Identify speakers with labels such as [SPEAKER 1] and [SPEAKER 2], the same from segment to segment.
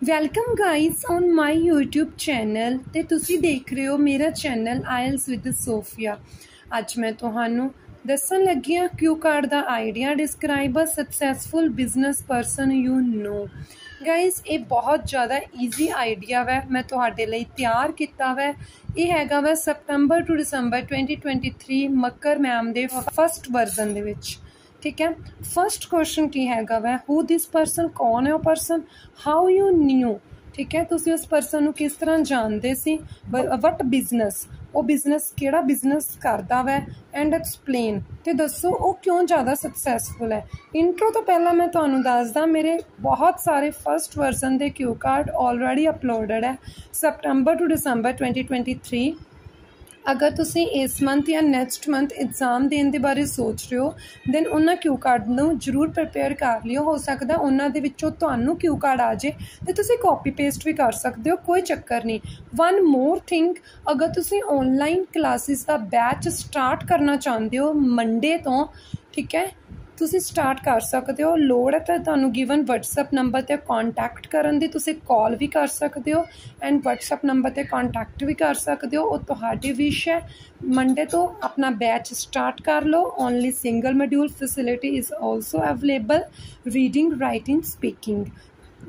[SPEAKER 1] Welcome guys on my YouTube channel ਤੇ ਤੁਸੀਂ ਦੇਖ ਰਹੇ ਹੋ ਮੇਰਾ ਚੈਨਲ ਆਇਲਸ ਵਿਦ ਸੋਫੀਆ ਅੱਜ ਮੈਂ ਤੁਹਾਨੂੰ ਦੱਸਣ ਲੱਗੀ ਹਾਂ cue card the idea describe a successful business person you know guys ਇਹ ਬਹੁਤ ਜ਼ਿਆਦਾ ਈਜ਼ੀ ਆਈਡੀਆ ਵੈ। ਮੈਂ ਤੁਹਾਡੇ ਲਈ ਤਿਆਰ ਕੀਤਾ ਵੈ। ਇਹ ਹੈਗਾ ਵਾ ਸਪਟੰਬਰ ਟੂ ਦਸੰਬਰ 2023 ਮੱਕਰ ਮੈਮ ਦੇ ਫਸਟ ਵਰਜ਼ਨ ਦੇ ਵਿੱਚ। ਠੀਕ ਹੈ। ਫਰਸਟ ਕੁਐਸਚਨ ਕੀ ਹੈਗਾ ਵੈ? ਹੂ ਦਿਸ ਪਰਸਨ ਕੌਣ ਹੈ ਉਹ ਪਰਸਨ ਹਾਊ ਯੂ ਨਿਊ ਠੀਕ ਹੈ। ਤੁਸੀਂ ਉਸ ਪਰਸਨ ਨੂੰ ਕਿਸ ਤਰ੍ਹਾਂ ਜਾਣਦੇ ਸੀ? ਵਟ ਬਿਜ਼ਨਸ ਉਹ ਬਿਜ਼ਨਸ ਕਿਹੜਾ ਬਿਜ਼ਨਸ ਕਰਦਾ ਵੈ? ਐਂਡ ਐਕਸਪਲੇਨ ਤੇ ਦੱਸੋ, ਉਹ ਕਿਉਂ ਜ਼ਿਆਦਾ ਸਕਸੈਸਫੁਲ ਹੈ? ਇੰਟਰੋ ਤੋਂ ਪਹਿਲਾਂ ਮੈਂ ਤੁਹਾਨੂੰ ਦੱਸਦਾ, ਮੇਰੇ ਬਹੁਤ ਸਾਰੇ ਫਰਸਟ ਵਰਜ਼ਨ ਦੇ ਕਿਊ ਕਾਰਡ ਆਲਰੇਡੀ ਅਪਲੋਡਡ ਹੈ। ਸਪਟੈਂਬਰ ਟੂ ਦਸੰਬਰ 2023 ਅਗਰ ਤੁਸੀਂ ਇਸ ਮੰਥ ਜਾਂ ਨੈਕਸਟ ਮੰਥ ਐਗਜ਼ਾਮ ਦੇਣ ਦੇ ਬਾਰੇ ਸੋਚ ਰਹੇ ਹੋ ਦੈਨ ਉਹਨਾਂ ਕਿਊ ਕਾਰਡ ਨੂੰ ਜਰੂਰ ਪ੍ਰਪੇਅਰ ਕਰ ਲਿਓ। ਹੋ ਸਕਦਾ ਉਹਨਾਂ ਦੇ ਵਿੱਚੋਂ ਤੁਹਾਨੂੰ ਕਿਊ ਕਾਰਡ ਆ ਜੇ ਤੇ ਤੁਸੀਂ ਕਾਪੀ ਪੇਸਟ ਵੀ ਕਰ ਸਕਦੇ ਹੋ, ਕੋਈ ਚੱਕਰ ਨਹੀਂ। ਵਨ ਮੋਰ ਥਿੰਗ ਅਗਰ ਤੁਸੀਂ ਆਨਲਾਈਨ ਕਲਾਸਿਸ ਦਾ ਬੈਚ ਸਟਾਰਟ ਕਰਨਾ ਚਾਹੁੰਦੇ ਹੋ ਮੰਡੇ ਤੋਂ, ਠੀਕ ਹੈ ਤੁਸੀਂ ਸਟਾਰਟ ਕਰ ਸਕਦੇ ਹੋ। ਲੋੜ ਹੈ ਤਾਂ ਤੁਹਾਨੂੰ ਗਿਵਨ WhatsApp ਨੰਬਰ ਤੇ ਕੰਟੈਕਟ ਕਰਨ ਦੀ ਤੁਸੀਂ ਕਾਲ ਵੀ ਕਰ ਸਕਦੇ ਹੋ ਐਂਡ WhatsApp ਨੰਬਰ ਤੇ ਕੰਟੈਕਟ ਵੀ ਕਰ ਸਕਦੇ ਹੋ। ਉਹ ਤੁਹਾਡੀ ਵਿਸ਼ ਹੈ। ਮੰਡੇ ਤੋਂ ਆਪਣਾ ਬੈਚ ਸਟਾਰਟ ਕਰ ਲਓ। Only single module facility is also available reading writing speaking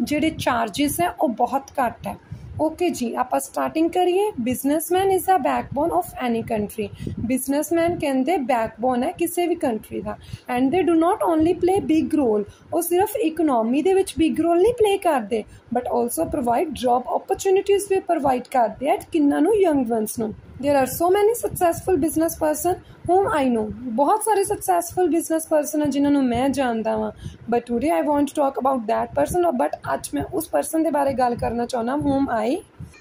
[SPEAKER 1] ਜਿਹੜੇ ਚਾਰजेस ਹੈ, ਉਹ ਬਹੁਤ ਘੱਟ ਹੈ। ओके जी आप स्टार्टिंग करिए businessman is the backbone of any country businessman ਕਹਿੰਦੇ ਬੈਕਬੋਨ ਹੈ ਕਿਸੇ ਵੀ country the and they do not only play big role ਉਹ ਸਿਰਫ ਇਕਨੋਮੀ ਦੇ ਵਿੱਚ ਬਿਗ ਰੋਲ ਨਹੀਂ ਪਲੇ ਕਰਦੇ but also provide job opportunities we provide ਕਰਦੇ ਐ ਕਿੰਨਾਂ ਨੂੰ ਯੰਗ ਵਨਸ ਨੂੰ there are so many successful business person whom I know ਬਹੁਤ ਸਾਰੇ successful business person ਹਨ ਜਿਨ੍ਹਾਂ ਨੂੰ ਮੈਂ ਜਾਣਦਾ ਹਾਂ but today I want to talk about that person but ਅੱਜ ਮੈਂ ਉਸ person ਦੇ ਬਾਰੇ ਗੱਲ ਕਰਨਾ ਚਾਹੁੰਦਾ whom I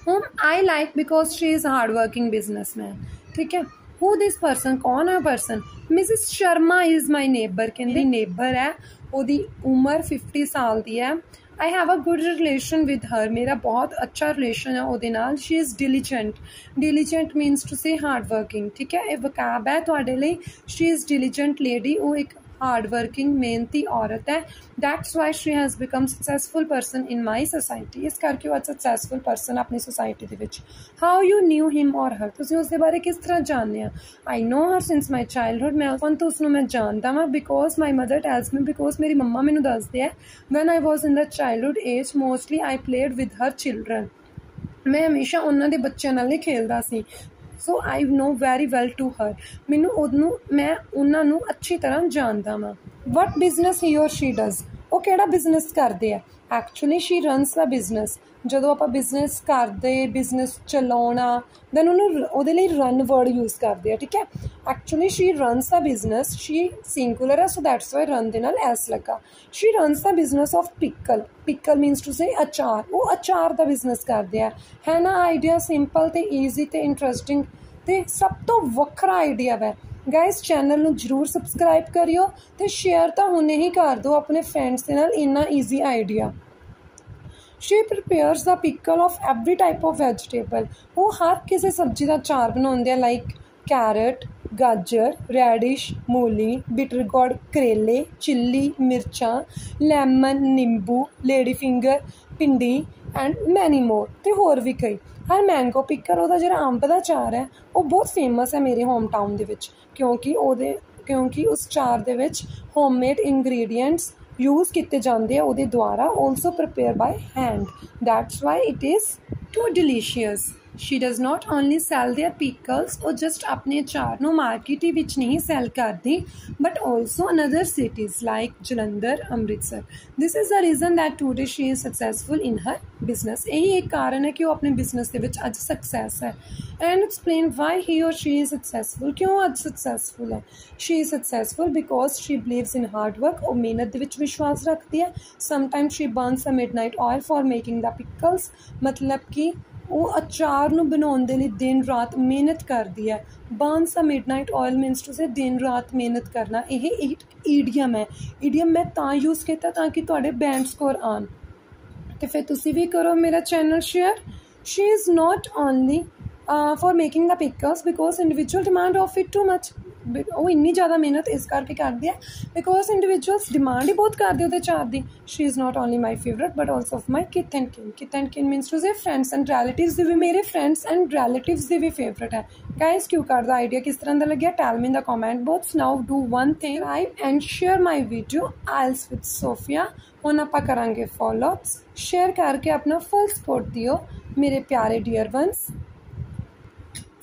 [SPEAKER 1] whom I like because she is hard working businessman ਠੀਕ ਹੈ who this person ਕੌਣ ਹੈ person Mrs. Sharma is my neighbor ਕਹਿੰਦੀ neighbor ਹੈ ਉਹਦੀ ਉਮਰ 50 ਸਾਲ ਦੀ ਹੈ I have a good relation with her ਮੇਰਾ ਬਹੁਤ ਅੱਛਾ ਰਿਲੇਸ਼ਨ ਹੈ ਉਹਦੇ ਨਾਲ। She is diligent diligent means to say hard working ਠੀਕ ਹੈ ਇਹ ਵਕਾਬ ਹੈ ਤੁਹਾਡੇ ਲਈ। ਸ਼ੀ ਇਜ਼ ਡਿਲੀਜੈਂਟ ਲੇਡੀ ਉਹ ਇੱਕ ਹਾਰਡ ਵਰਕਿੰਗ ਮਿਹਨਤੀ ਔਰਤ ਹੈ। That's why she has become successful person in my society ਇਸ ਕਰਕੇ ਉਹ ਸਕਸੈਸਫੁਲ ਪਰਸਨ ਆਪਣੀ ਸੋਸਾਇਟੀ ਦੇ ਵਿੱਚ। ਹਾਊ ਯੂ ਨਿਊ ਹਿਮ ਔਰ ਹਰ ਤੁਸੀਂ ਉਸ ਦੇ ਬਾਰੇ ਕਿਸ ਤਰ੍ਹਾਂ ਜਾਣਦੇ ਆ? ਆਈ ਨੋ ਹਰ ਸਿੰਸ ਮਾਈ ਚਾਈਲਡਹੁੱਡ ਮੈਂ ਉਹਨਾਂ ਤੋਂ ਉਸ ਨੂੰ ਮੈਂ ਜਾਣਦਾ ਹਾਂ because my mother tells me because ਮੇਰੀ ਮੰਮਾ ਮੈਨੂੰ ਦੱਸਦੇ ਆ। When I was in the childhood age mostly I played with her children ਮੈਂ ਹਮੇਸ਼ਾ ਉਹਨਾਂ ਦੇ ਬੱਚਿਆਂ ਨਾਲ ਹੀ ਖੇਲਦਾ ਸੀ। So I know very well to her ਮੈਨੂੰ ਉਹਨੂੰ ਮੈਂ ਉਹਨਾਂ ਨੂੰ ਅੱਛੀ ਤਰ੍ਹਾਂ ਜਾਣਦਾ ਹਾਂ what business he or she does ਉਹ ਕਿਹੜਾ ਬਿਜ਼ਨਸ ਕਰਦੇ ਆ? Actually she runs the business ਜਦੋਂ ਆਪਾਂ ਬਿਜ਼ਨਸ ਕਰਦੇ ਬਿਜ਼ਨਸ ਚਲਾਉਣਾ ਦੈਨ ਉਹਨੂੰ ਉਹਦੇ ਲਈ ਰਨ ਵਰਡ ਯੂਜ਼ ਕਰਦੇ ਆ, ਠੀਕ ਹੈ? Actually she runs the business she singular ਹੈ ਸੋ ਦੈਟਸ ਵਾਈ ਰਨ ਦੇ ਨਾਲ ਐਸ ਲੱਗਾ। She runs the business of pickle pickle means to say ਅਚਾਰ। ਉਹ ਅਚਾਰ ਦਾ ਬਿਜ਼ਨਸ ਕਰਦੇ ਆ। ਹੈ ਨਾ? ਆਈਡੀਆ ਸਿੰਪਲ ਤੇ ਈਜ਼ੀ ਤੇ ਇੰਟਰਸਟਿੰਗ ਤੇ ਸਭ ਤੋਂ ਵੱਖਰਾ ਆਈਡੀਆ ਹੈ ਗਾਇਸ ਚੈਨਲ ਨੂੰ ਜਰੂਰ ਸਬਸਕ੍ਰਾਈਬ ਕਰਿਓ ਤੇ ਸ਼ੇਅਰ ਤਾਂ ਹੁਣੇ ਹੀ ਕਰ ਦਿਓ ਆਪਣੇ ਫਰੈਂਡਸ ਦੇ ਨਾਲ ਇੰਨਾ easy idea she prepares the pickle of every type of vegetable ਉਹ ਹਰ ਕਿਸੇ ਸਬਜ਼ੀ ਦਾ ਚਾਰ ਬਣਾਉਂਦੇ ਆ ਲਾਈਕ ਕੈਰਟ ਗਾਜਰ ਰੈਡਿਸ਼ ਮੂਲੀ ਬਿਟਰ ਗੋਡ ਕਰੇਲੇ ਚਿੱਲੀ ਮਿਰਚਾਂ ਲੈਮਨ ਨਿੰਬੂ ਲੇਡੀ ਫਿੰਗਰ ਪਿੰਡੀ ਐਂਡ ਮੈਨੀ ਮੋਰ ਤੇ ਹੋਰ ਵੀ ਕਈ। ਹਰ ਮੈਂਗੋ ਪਿਕਰ ਉਹਦਾ ਜਿਹੜਾ ਅੰਬ ਦਾ ਚਾਰ ਹੈ, ਉਹ ਬਹੁਤ ਫੇਮਸ ਹੈ ਮੇਰੇ ਹੋਮ ਟਾਊਨ ਦੇ ਵਿੱਚ। ਕਿਉਂਕਿ ਉਹਦੇ, ਕਿਉਂਕਿ ਉਸ ਚਾਰ ਦੇ ਵਿੱਚ ਹੋਮਮੇਡ ਇੰਗਰੀਡੀਐਂਟਸ ਯੂਜ਼ ਕੀਤੇ ਜਾਂਦੇ ਆ, ਉਹਦੇ ਦੁਆਰਾ also prepare by hand that's why it is too delicious she does not only sell their pickles or just ਆਪਣੇ ਚਾਰ ਨੂੰ ਮਾਰਕੀਟ ਵਿੱਚ ਨਹੀਂ ਸੈਲ ਕਰਦੀ but also in other cities like Jalandhar Amritsar this is the reason that today she is successful in her business ਇਹੀ ਇੱਕ ਕਾਰਨ ਹੈ ਕਿ ਉਹ ਆਪਣੇ ਬਿਜ਼ਨਸ ਦੇ ਵਿੱਚ ਅੱਜ ਸਕਸੈਸ ਹੈ and explain why he or she is successful ਕਿਉਂ ਅੱਜ ਸਕਸੈਸਫੁਲ ਹੈ she is successful because she believes in hard work ਉਹ ਮਿਹਨਤ ਦੇ ਵਿੱਚ ਵਿਸ਼ਵਾਸ ਰੱਖਦੀ ਹੈ sometimes she burns a midnight oil for making the pickles ਮਤਲਬ ਕਿ ਉਹ ਅਚਾਰ ਨੂੰ ਬਣਾਉਣ ਦੇ ਲਈ ਦਿਨ ਰਾਤ ਮਿਹਨਤ ਕਰਦੀ ਹੈ। Burns a midnight oil means to say ਦਿਨ ਰਾਤ ਮਿਹਨਤ ਕਰਨਾ, ਇਹ ਈਡੀਅਮ ਹੈ। ਈਡੀਅਮ ਮੈਂ ਤਾਂ ਯੂਜ਼ ਕੀਤਾ ਤਾਂ ਕਿ ਤੁਹਾਡੇ ਬੈਂਡ ਸਕੋਰ ਆਨ ਤੇ ਫਿਰ ਤੁਸੀਂ ਵੀ ਕਰੋ ਮੇਰਾ channel share she is not only for making the pickles because individual demand of it too much ਉਹ ਇੰਨੀ ਜ਼ਿਆਦਾ ਮਿਹਨਤ ਇਸ ਕਰਕੇ ਕਰਦੇ ਆ ਬਿਕੋਜ਼ ਇੰਡੀਵਿਜੂਅਲਸ ਡਿਮਾਂਡ ਹੀ ਬਹੁਤ ਕਰਦੇ ਉਹਦੇ ਚਾਰ ਦੀ। She is not only my favourite but also of my kith and kin kith and kin means to say friends and relatives ਦੇ ਵੀ ਮੇਰੇ ਫਰੈਂਡਸ ਐਂਡ ਰਿਲੇਟਿਵਸ ਦੇ ਵੀ ਫੇਵਰਟ ਹੈ। ਗਾਇਸ ਕਿਉਂ ਕਰਦਾ ਆਈਡੀਆ ਕਿਸ ਤਰ੍ਹਾਂ ਦਾ ਲੱਗਿਆ? Tell me in the comment box now do one thing I and share my video IELTS with Sophia ਹੁਣ ਆਪਾਂ ਕਰਾਂਗੇ ਫੋਲੋਅਪਸ ਸ਼ੇਅਰ ਕਰਕੇ ਆਪਣਾ ਫੁੱਲ ਸਪੋਰਟ ਦਿਓ ਮੇਰੇ ਪਿਆਰੇ dear ones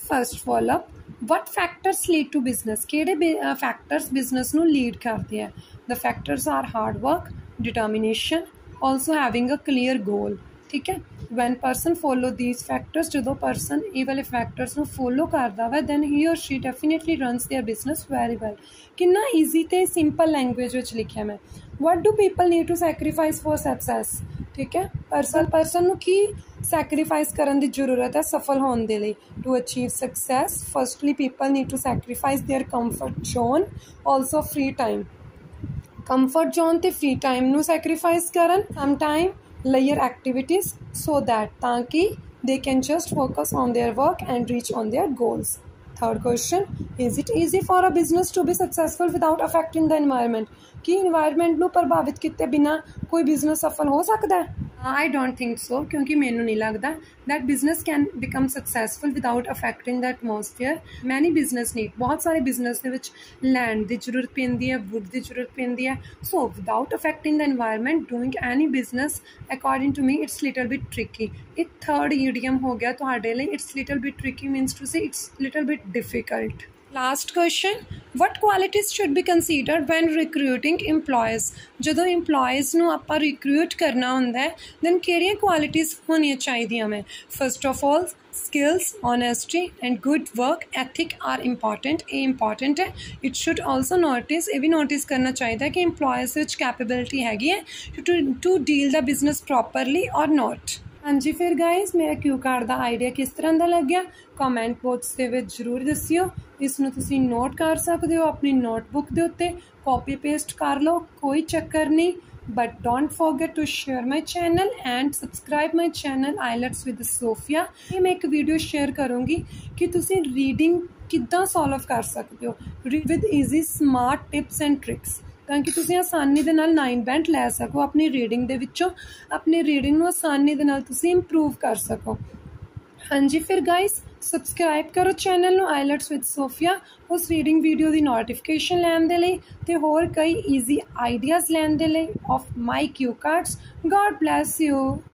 [SPEAKER 1] first follow up what factors lead to business ਕਿਹੜੇ factors business ਨੂੰ ਲੀਡ ਕਰਦੇ ਆ? The factors are hard work determination also having a clear goal ਠੀਕ ਹੈ? When person follow these factors ਜਦੋਂ ਪਰਸਨ ਇਹ ਵਾਲੇ ਫੈਕਟਰਸ ਨੂੰ ਫੋਲੋ ਕਰਦਾ ਵਾ then he or she definitely runs their business very well ਕਿੰਨਾ ਈਜ਼ੀ ਤੇ ਸਿੰਪਲ ਲੈਂਗੁਏਜ ਵਿੱਚ ਲਿਖਿਆ ਮੈਂ। What do people need to sacrifice for success ਠੀਕ ਹੈ? ਪਰਸਨ ਪਰਸਨ ਨੂੰ ਕੀ ਸੈਕਰੀਫਾਈਸ ਕਰਨ ਦੀ ਜ਼ਰੂਰਤ ਹੈ ਸਫਲ ਹੋਣ ਦੇ ਲਈ to achieve success firstly people need to sacrifice their comfort zone also free time comfort zone ਤੇ ਫ੍ਰੀ ਟਾਈਮ ਨੂੰ ਸੈਕਰੀਫਾਈਸ ਕਰਨ some time layer activities so that ताकि they can just focus on their work and reach on their goals third question is it easy for a business to be successful without affecting the environment कि environment ਨੂੰ ਪ੍ਰਭਾਵਿਤ ਕੀਤੇ ਬਿਨਾ ਕੋਈ business ਸਫਲ ਹੋ ਸਕਦਾ ਹੈ ਆਈ ਡੋਨਟ ਥਿੰਕ ਸੋ ਕਿਉਂਕਿ ਮੈਨੂੰ ਨਹੀਂ ਲੱਗਦਾ that business can become successful without affecting the atmosphere many business need ਬਹੁਤ ਸਾਰੇ ਬਿਜ਼ਨਸ ਦੇ ਵਿੱਚ ਲੈਂਡ ਦੀ ਜ਼ਰੂਰਤ ਪੈਂਦੀ ਹੈ ਵੁੱਡ ਦੀ ਜ਼ਰੂਰਤ ਪੈਂਦੀ ਹੈ so without affecting the environment doing any business according to me it's little bit tricky ਇਹ ਥਰਡ ਈਡੀਅਮ ਹੋ ਗਿਆ ਤੁਹਾਡੇ ਲਈ it's little bit tricky means to say it's little bit difficult last question what qualities should be considered when recruiting employees ਜਦੋਂ EMPLOYEES ਨੂੰ ਆਪਾਂ recruit ਕਰਨਾ ਹੁੰਦਾ ਹੈ ਦੈਨ ਕਿਹੜੀਆਂ ਕੁਆਲਿਟੀਆਂ ਹੋਣੀਆਂ ਚਾਹੀਦੀਆਂ ਮੈਂ first of all skills honesty and good work ethic are important ਇਹ important ਹੈ it should also notice ਇਹ ਵੀ ਨੋਟਿਸ ਕਰਨਾ ਚਾਹੀਦਾ ਕਿ EMPLOYEES ਵਿੱਚ ਕੈਪੇਬਿਲਿਟੀ ਹੈਗੀ ਹੈ to to deal the business properly or not ਹਾਂਜੀ, ਫਿਰ ਗਾਇਸ ਮੇਰਾ ਕਿਊ ਕਾਰਡ ਦਾ ਆਈਡੀਆ ਕਿਸ ਤਰ੍ਹਾਂ ਦਾ ਲੱਗਿਆ? ਕਮੈਂਟ ਬਾਕਸ ਦੇ ਵਿੱਚ ਜ਼ਰੂਰ ਦੱਸਿਓ। ਇਸ ਨੂੰ ਤੁਸੀਂ ਨੋਟ ਕਰ ਸਕਦੇ ਹੋ ਆਪਣੀ ਨੋਟਬੁੱਕ ਦੇ ਉੱਤੇ। ਕਾਪੀ ਪੇਸਟ ਕਰ ਲਓ, ਕੋਈ ਚੱਕਰ ਨਹੀਂ। but don't forget to share my channel and subscribe my channel IELTS with Sophia ਇਹ ਮੈਂ ਇੱਕ ਵੀਡੀਓ ਸ਼ੇਅਰ ਕਰੂੰਗੀ ਕਿ ਤੁਸੀਂ ਰੀਡਿੰਗ ਕਿੱਦਾਂ ਸੋਲਵ ਕਰ ਸਕਦੇ ਹੋ। With easy smart tips and tricks ਤਾਂ ਕਿ ਤੁਸੀਂ ਆਸਾਨੀ ਦੇ ਨਾਲ 9 ਬੈਂਡ ਲੈ ਸਕੋ, ਆਪਣੀ ਰੀਡਿੰਗ ਦੇ ਵਿੱਚੋਂ। ਆਪਣੀ ਰੀਡਿੰਗ ਨੂੰ ਆਸਾਨੀ ਦੇ ਨਾਲ ਤੁਸੀਂ ਇੰਪਰੂਵ ਕਰ ਸਕੋ। ਹਾਂਜੀ, ਫਿਰ ਗਾਇਸ ਸਬਸਕ੍ਰਾਈਬ ਕਰੋ ਚੈਨਲ ਨੂੰ ਆਈਲਟਸ ਵਿਦ ਸੋਫੀਆ ਉਸ ਰੀਡਿੰਗ ਵੀਡੀਓ ਦੀ ਨੋਟੀਫਿਕੇਸ਼ਨ ਲੈਣ ਦੇ ਲਈ ਤੇ ਹੋਰ ਕਈ ਈਜ਼ੀ ਆਈਡੀਆਜ਼ ਲੈਣ ਦੇ ਲਈ of my cue cards god bless you